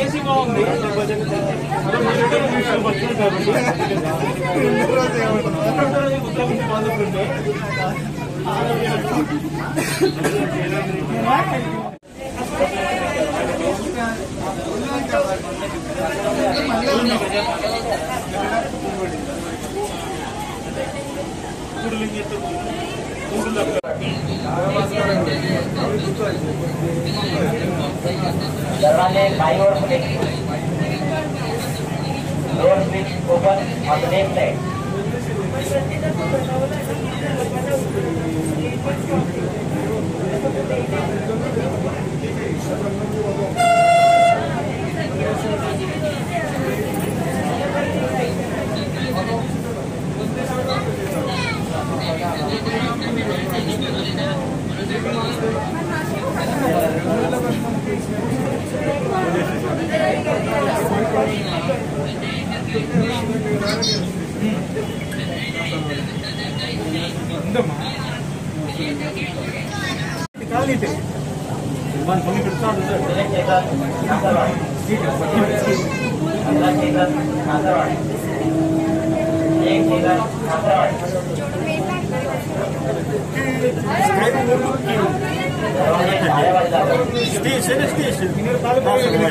AC బాగుంది ఇప్పుడు లింగ్ ఎత్తు सेलेक्ट लेकर नासरवाड़ी अगला क्षेत्र नासरवाड़ी एक क्षेत्र नासरवाड़ी दरवाजे இந்தம்மா காலிட்டு. சொல்லி ஸ்டேஷன் ஸ்டேஷன் பரவாயில்லை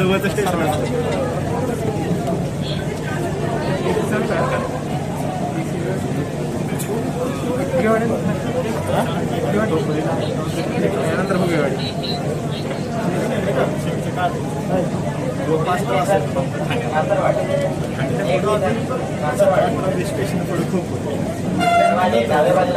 जवळचं स्टेशन त्यानंतर मग स्टेशन पुढे खूप तारखेपर्यंत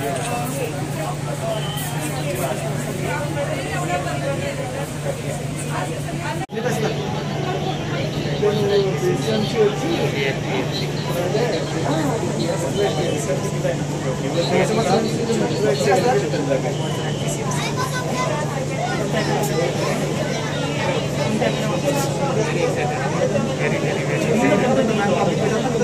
Dari dari dari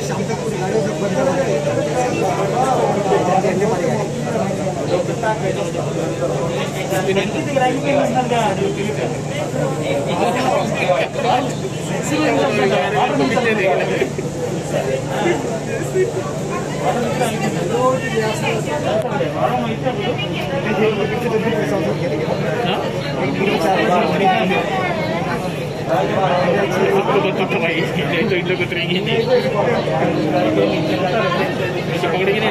Itu itu aku teringin ni. Masih pagi ni.